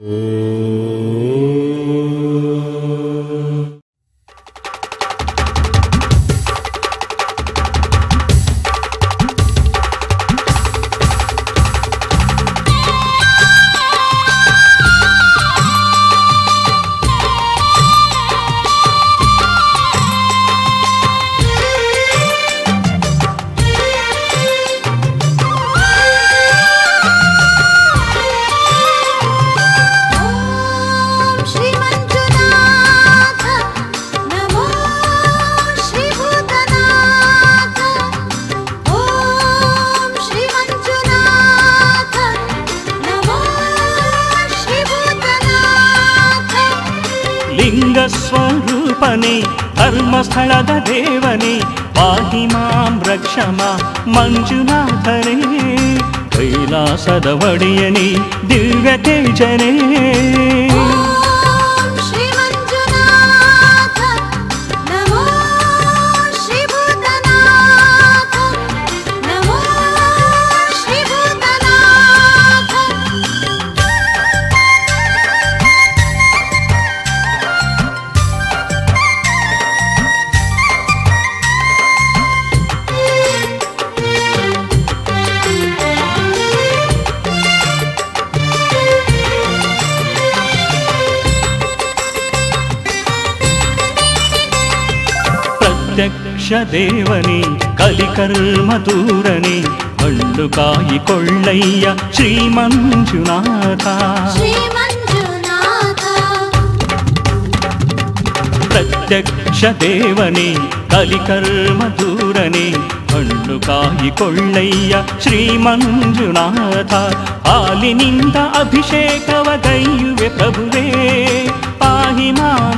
Hum. लिङ्गस्वरूपने धर्मस्थलद देवने पाहि मां रक्ष मा मञ्जुनाथने मञ्जुनाथरे विलासद वडयनि दिव्यतेजरे ಪ್ರತ್ಯಕ್ಷ ದೇವನೇ ಕಲಿಕರ್ಮ ದೂರನೇ ಹಳ್ಳು ಕಾಯಿ ಕೊಳ್ಳಯ್ಯ ಶ್ರೀ ಮಂಜುನಾಥ శ్రీమంజునాథ ಪ್ರತ್ಯಕ್ಷ ದೇವನೇ ಕಲಿಕರ್ಮ ದೂರನೇ ಹಣ್ಣು ಕಾಯಿ ಕೊಳ್ಳಯ್ಯ ಶ್ರೀ ಮಂಜುನಾಥ ಹಾಲಿನಿಂದ ಅಭಿಷೇಕವ ಗೈಯುವೆ ಪ್ರಭುವೇ ಪಾಹಿ ಮಾಂ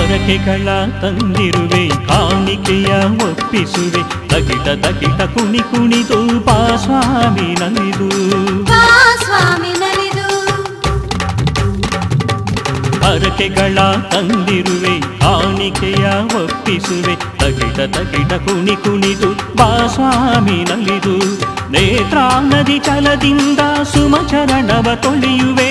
ಹರಕೆಗಳ ತಂದಿರುವೆ ಕಾಣಿಕೆಯ ಒಪ್ಪಿಸುವೆ ತಗಿಟ ತಗಿಟ ಕುಣಿ ಕುಣಿದು ಪಾಸ್ವಾಮಿ ನಲಿದು ಹರಕೆಗಳ ತಂದಿರುವೆ ಕಾಣಿಕೆಯ ಒಪ್ಪಿಸುವೆ ತಗಿಟ ತಗಿಟ ಕುಣಿ ಕುಣಿದು ಬಾಸ್ವಾಮಿ ನಲಿದು ನೇತ್ರಾನದಿ ಚಲದಿಂದ ಸುಮಚರಣವ ತೊಳೆಯುವೆ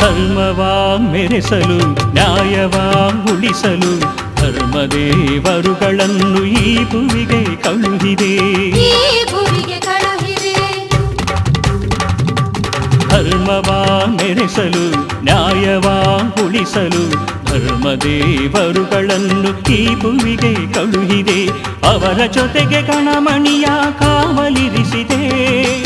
ಧರ್ಮವಾ ಮೆರೆಸಲು ನ್ಯಾಯವಾ ಉಳಿಸಲು ಧರ್ಮದೇವರುಗಳನ್ನು ಈ ಭುವಿಗೆ ಕಳುಹಿದೆ. ಧರ್ಮವಾ ಮೆರೆಸಲು ನ್ಯಾಯವಾ ಉಳಿಸಲು ಧರ್ಮದೇವರುಗಳನ್ನು ಈ ಭುವಿಗೆ ಕಳುಹಿದೆ. ಅವರ ಜೊತೆಗೆ ಕಣಮಣಿಯ ಕಾವಲಿರಿಸಿದೆ.